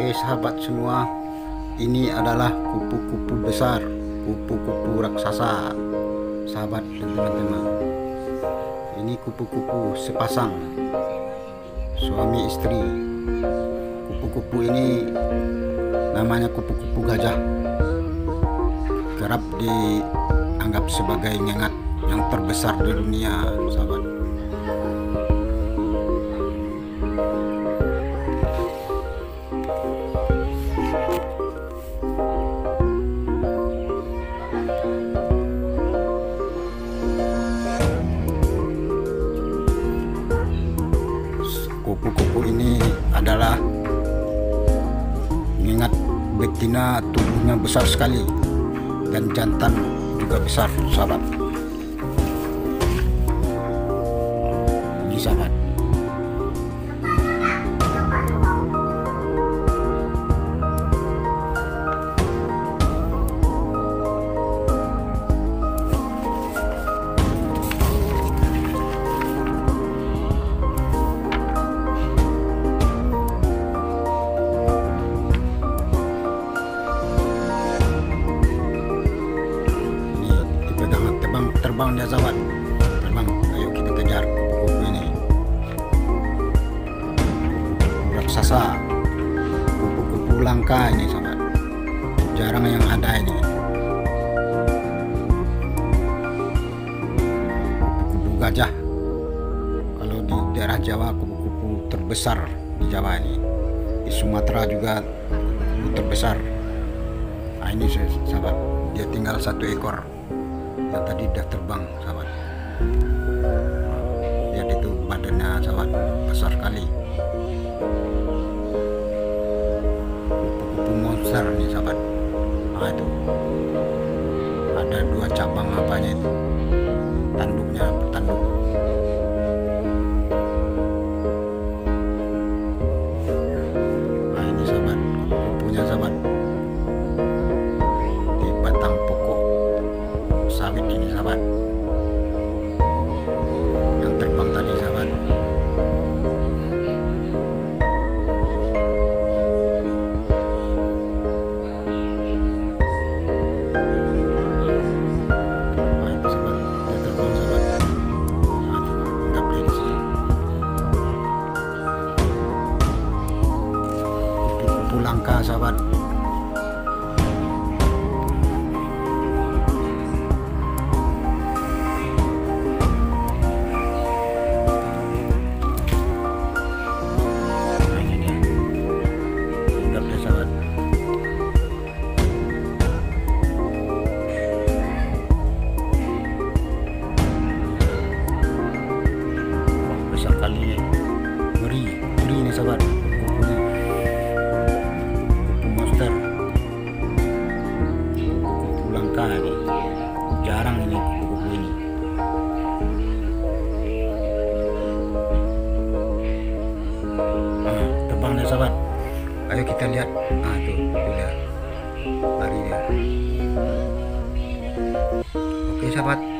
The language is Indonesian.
sahabat semua Ini adalah kupu-kupu besar Kupu-kupu raksasa. Sahabat dan teman-teman Ini kupu-kupu sepasang Suami istri. Kupu-kupu ini Namanya kupu-kupu gajah. Kerap dianggap sebagai nyengat yang terbesar di dunia sahabat mengingat betina tubuhnya besar sekali dan jantan juga besar sahabat raksasa kupu-kupu langka ini sahabat jarang yang ada ini. Kupu-kupu gajah. Kalau di daerah Jawa kupu-kupu terbesar di Jawa ini. Di Sumatera juga kupu terbesar. Nah ini sahabat dia tinggal satu ekor. Yang tadi udah terbang sahabat. Lihat itu badannya sahabat besar kali monster nih sahabat itu ada dua cabang apanya itu tanduknya tanduk. Nah sawit ini sahabat langka sahabat. Ini besar kali. Ngeri ngeri ini sahabat ini. Jarang ini kuku-kuku ini. Ah, terbang deh sahabat. Ayo kita lihat. Ah tuh dia lari dia. Oke sahabat